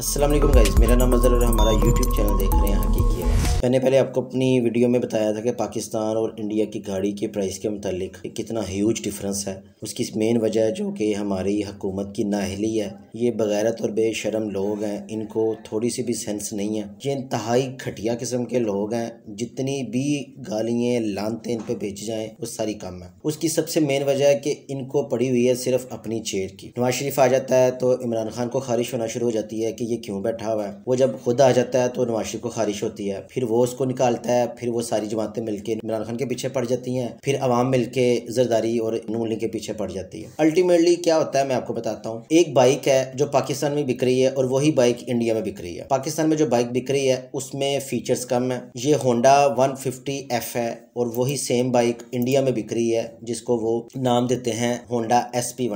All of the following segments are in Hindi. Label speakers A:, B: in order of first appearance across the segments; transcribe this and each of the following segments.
A: असलम गाइज़ मेरा नाम अजहर और हमारा यूट्यूब चैनल देख रहे हैं हकीकी मैंने पहले आपको अपनी वीडियो में बताया था कि पाकिस्तान और इंडिया की गाड़ी के प्राइस के मतलब कितना ह्यूज डिफरेंस है। उसकी मेन वजह जो कि हमारी हुकूमत की नाहली है, ये बगैरत और बेशरम लोग हैं। इनको थोड़ी सी भी सेंस नहीं है। ये इंतहाई घटिया किस्म के लोग हैं। जितनी भी गालियाँ, लानते इन पर बेची जाएँ वो सारी कम है। उसकी सबसे मेन वजह है कि इनको पड़ी हुई है सिर्फ़ अपनी चेयर की। नवाज़ शरीफ आ जाता है तो इमरान खान को खारिश होना शुरू हो जाती है कि ये क्यों बैठा हुआ है? वो जब खुद आ जाता है तो नवाज़ शरीफ को खारिश होती है। फिर वो उसको निकालता है, फिर वो सारी जमातें मिलकर इमरान खान के पीछे पड़ जाती हैं, फिर अवाम मिलके जरदारी और नून के पीछे पड़ जाती है। अल्टीमेटली क्या होता है मैं आपको बताता हूँ। एक बाइक है जो पाकिस्तान में बिक रही है और वही बाइक इंडिया में बिक रही है। पाकिस्तान में जो बाइक बिक रही है, उसमें फीचर्स कम है। ये होंडा वन एफ़ है और वही सेम बाइक इंडिया में बिक रही है, जिसको वो नाम देते हैं होंडा एस पी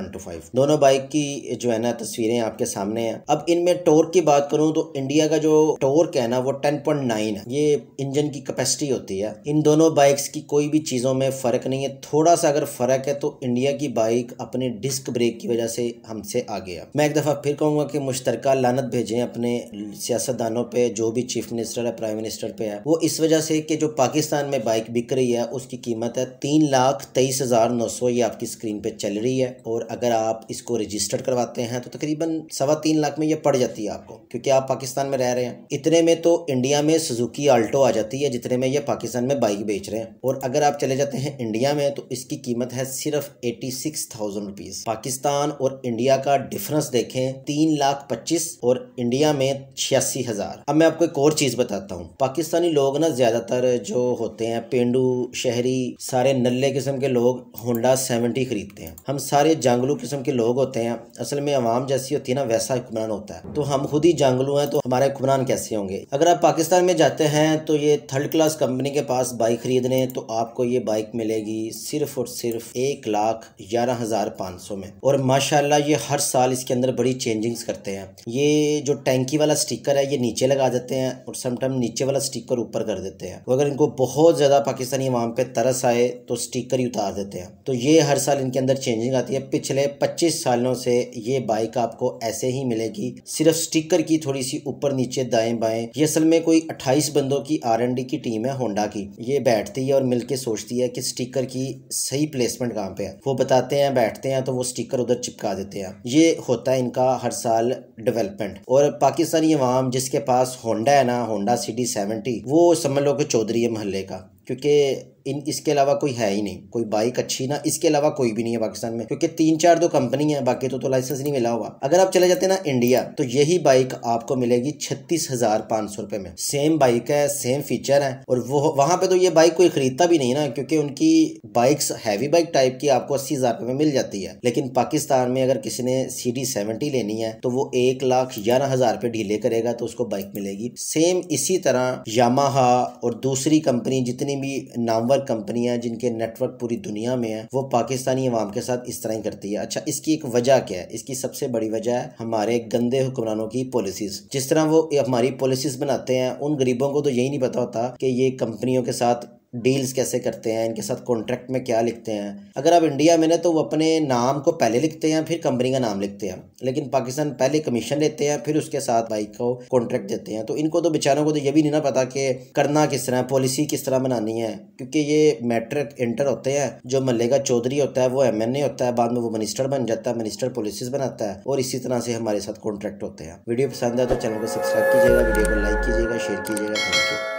A: दोनों बाइक की जो है ना तस्वीरें आपके सामने हैं। अब इनमें टोर की बात करूँ तो इंडिया का जो टोर्क है ना, वो टेन पॉइंट नाइन है। ये इंजन की कैपेसिटी होती है। इन दोनों बाइक्स की कोई भी चीज़ों में फ़र्क नहीं है। थोड़ा सा अगर फ़र्क है तो इंडिया की बाइक अपने डिस्क ब्रेक की वजह से हमसे आ गया मैं एक दफ़ा फिर कहूँगा कि मुश्तर लानत भेजें अपने सियासतदानों पे, जो भी चीफ मिनिस्टर है प्राइम मिनिस्टर पे है। वो इस वजह से कि जो पाकिस्तान में बाइक बिक रही है, उसकी कीमत है तीन लाख तेईस हज़ार नौ सौ ये आपकी स्क्रीन पे चल रही है। और अगर आप इसको रजिस्टर्ड करवाते हैं तो तकरीबन सवा तीन लाख में ये पड़ जाती है। आपको, क्योंकि आप पाकिस्तान में रह रहे हैं। इतने में तो इंडिया में सुजुकी आल्टो आ जाती है, जितने में ये पाकिस्तान में बाइक बेच रहे हैं। और अगर आप चले जाते हैं इंडिया में तो इसकी कीमत है सिर्फ़ एटी सिक्स पाकिस्तान और इंडिया का डिफरेंस देखें, तीन और इंडिया में छियासी अब मैं आपको एक और चीज़ बताता हूँ। पाकिस्तानी लोग ना ज़्यादातर जो होते हैं, पेंडू, शहरी, सारे नल्ले किस्म के लोग होंडा सेवेंटी खरीदते हैं। हम सारे जांगलू किस्म के लोग होते हैं। असल में आवाम जैसी होती है ना, वैसा हुक्मरान होता है। तो हम खुद ही जांगलू हैं तो हमारे हुक्मरान कैसे होंगे? अगर आप पाकिस्तान में जाते हैं तो ये थर्ड क्लास कंपनी के पास बाइक खरीदने तो आपको ये बाइक मिलेगी सिर्फ़ और सिर्फ़ एक लाख ग्यारह हज़ार पाँच सौ में। और माशाल्लाह, ये हर साल इसके अंदर बड़ी चेंजिंग्स करते हैं। ये जो टैंकी वाला स्टिकर है, ये नीचे लगा देते हैं और समटाइम नीचे वाला स्टिकर ऊपर कर देते हैं। अगर इनको बहुत ज़्यादा पाकिस्तानी अवाम पे तरस आए तो स्टिकर ही उतार देते हैं। तो ये हर साल इनके अंदर चेंजिंग आती है। पिछले 25 सालों से ये बाइक आपको ऐसे ही मिलेगी, सिर्फ़ स्टिकर की थोड़ी सी ऊपर नीचे दाएँ बाएँ। ये असल में कोई 28 बंदों की आरएनडी की टीम है होंडा की। ये बैठती है और मिलके सोचती है कि स्टिकर की सही प्लेसमेंट कहाँ पे है। वो बताते हैं, बैठते हैं तो वो स्टिकर उधर चिपका देते हैं। ये होता है इनका हर साल डेवलपमेंट और पाकिस्तानी अवाम जिसके पास होंडा है ना होंडा सिटी सेवेंटी वो समझ लो कि चौधरी है महल्ले का। क्योंकि इन इसके अलावा कोई है ही नहीं कोई बाइक अच्छी ना इसके अलावा कोई भी नहीं है पाकिस्तान में क्योंकि तीन चार दो कंपनी है बाकी तो, तो लाइसेंस नहीं मिला हुआ। अगर आप चले जाते ना इंडिया तो यही बाइक आपको मिलेगी छत्तीस हज़ार पाँच सौ रुपए में। सेम बाइक है सेम फीचर है और वो वहाँ पे तो ये बाइक कोई खरीदता भी नहीं ना क्योंकि उनकी बाइक्स हैवी बाइक टाइप की आपको अस्सी हज़ार रुपए में मिल जाती है। लेकिन पाकिस्तान में अगर किसी ने सी डी सेवेंटी लेनी है तो वो एक लाख ग्यारह हज़ार रुपए ढीले करेगा तो उसको बाइक मिलेगी। सेम इसी तरह यामाहा और दूसरी कंपनी जितनी भी नामवर कंपनियाँ जिनके नेटवर्क पूरी दुनिया में है, वो पाकिस्तानी अवाम के साथ इस तरह ही करती है। अच्छा इसकी एक वजह क्या है? इसकी सबसे बड़ी वजह है हमारे गंदे हुक्मरानों की पॉलिसीज़ जिस तरह वो हमारी पॉलिसीज़ बनाते हैं, उन गरीबों को तो यही नहीं पता होता कि ये कंपनियों के साथ डील्स कैसे करते हैं, इनके साथ कॉन्ट्रैक्ट में क्या लिखते हैं। अगर आप इंडिया में ना तो वो अपने नाम को पहले लिखते हैं, फिर कंपनी का नाम लिखते हैं। लेकिन पाकिस्तान पहले कमीशन लेते हैं, फिर उसके साथ बाइक को कॉन्ट्रैक्ट देते हैं। तो इनको तो बेचारों को तो ये भी नहीं ना पता कि करना किस तरह पॉलिसी किस तरह बनानी है। क्योंकि ये मैट्रिक इंटर होते हैं, जो मल्ले का चौधरी होता है, वो एमएनए होता है, बाद में वो मिनिस्टर बन जाता है मिनिस्टर पॉलिसीज़ बनाता है, और इसी तरह से हमारे साथ कॉन्ट्रैक्ट होते हैं। वीडियो पसंद है तो चैनल को सब्सक्राइब कीजिएगा, वीडियो को लाइक कीजिएगा शेयर कीजिएगा थैंक यू